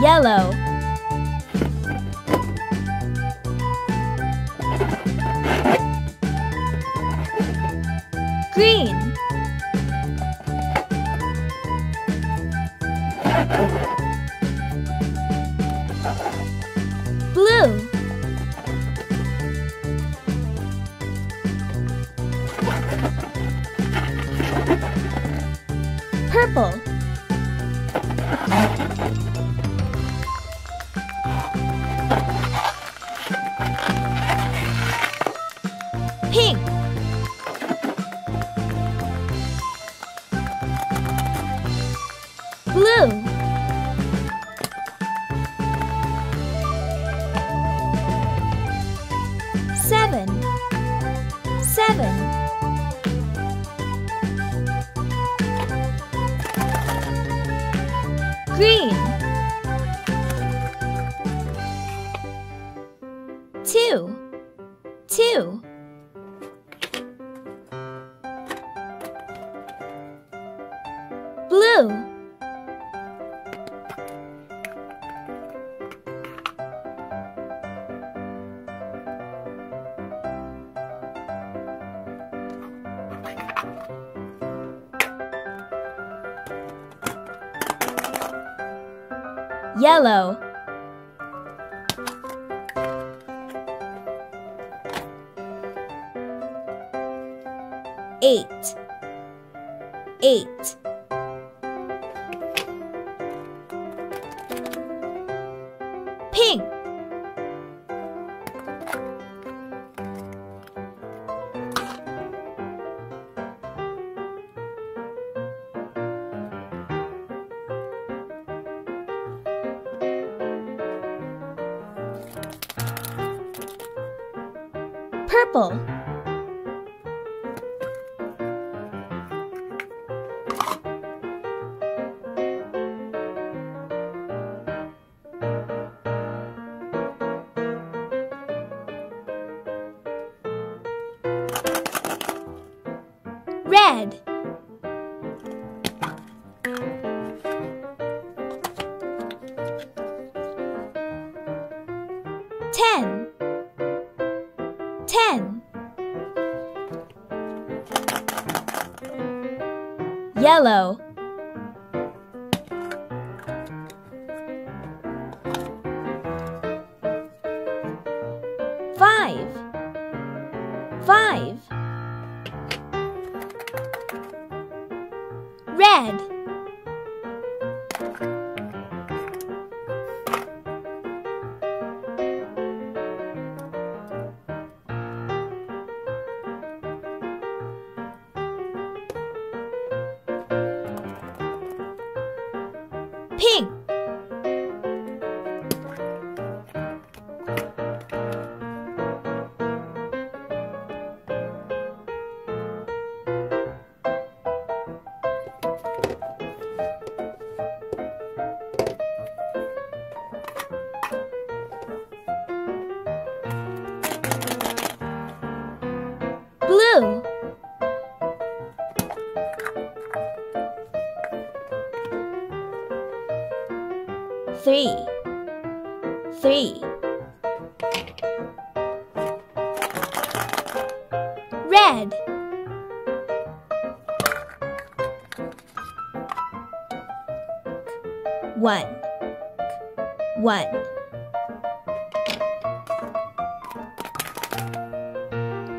Yellow. Green. Seven. Seven. Green. Yellow. Purple. Red. Ten. Yellow. Red. One. One.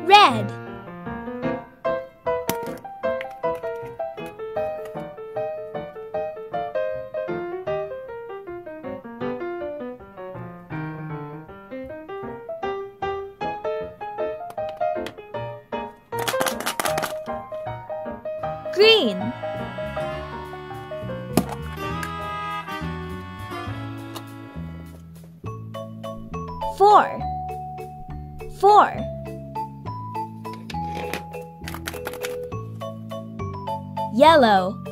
Red. Green. Four. Four. Yellow.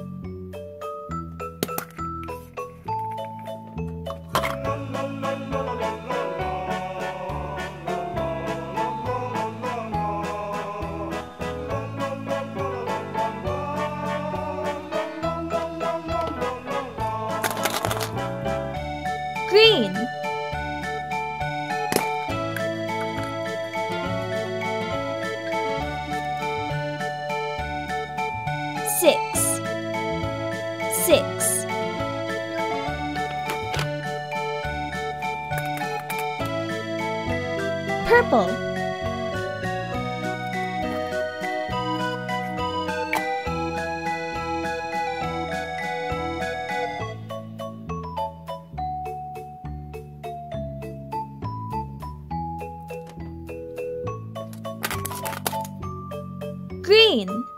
six, six. Purple. Green.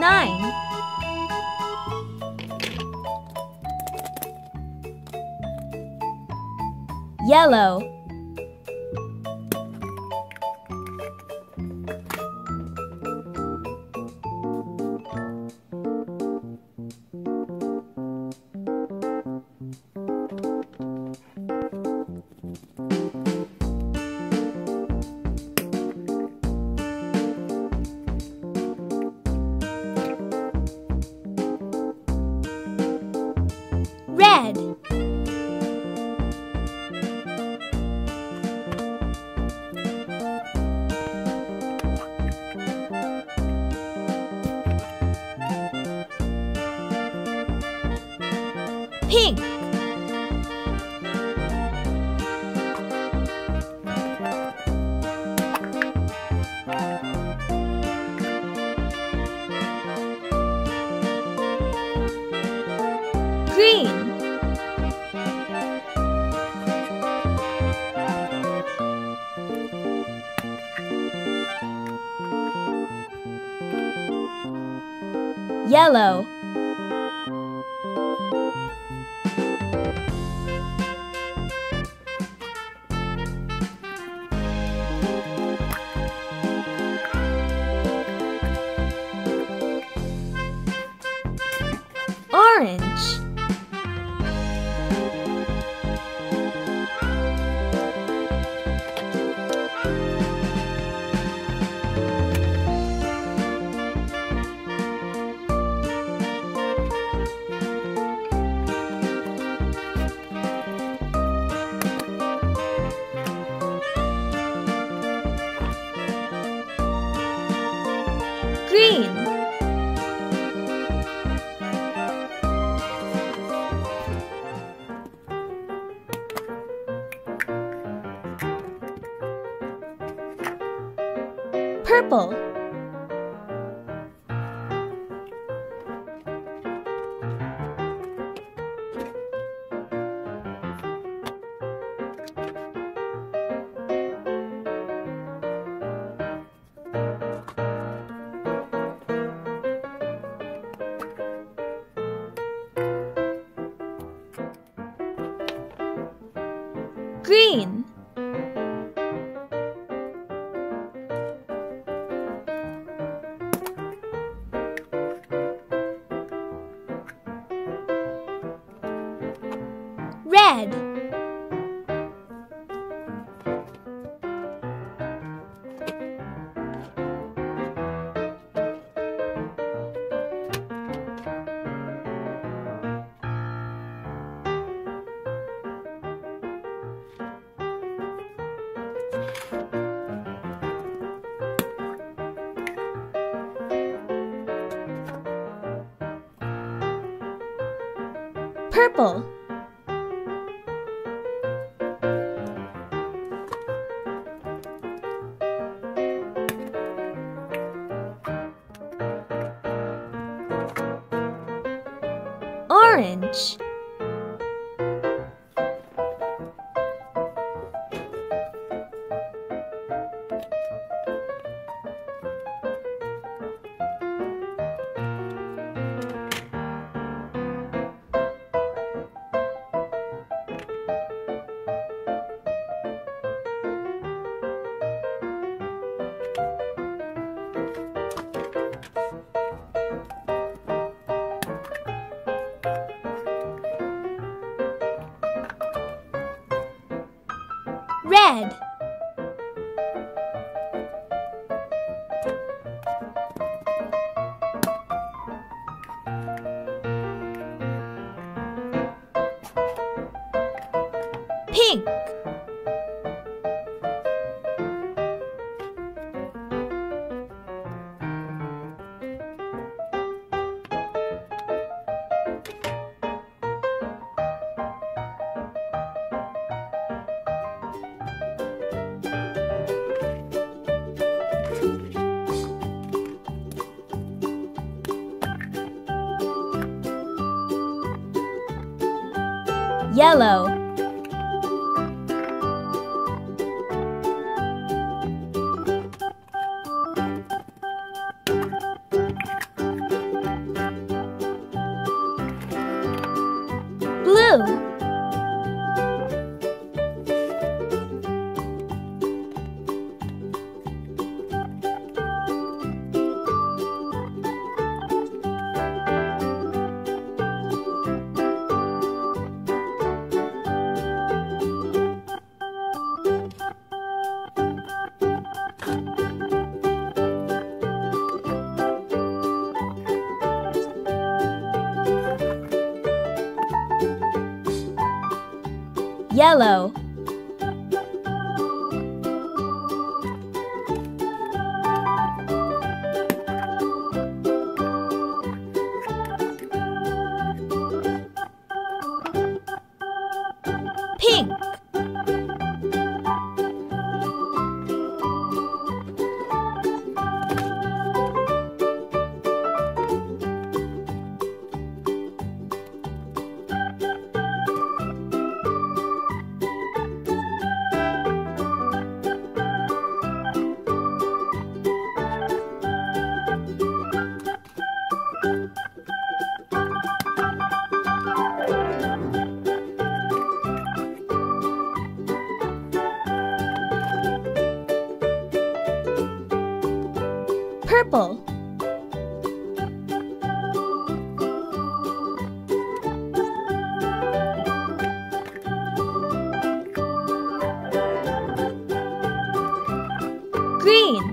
Nine. Yellow. Pink. Green. Yellow. Green. Green. Red. Purple. Red. Yellow. Yellow. green.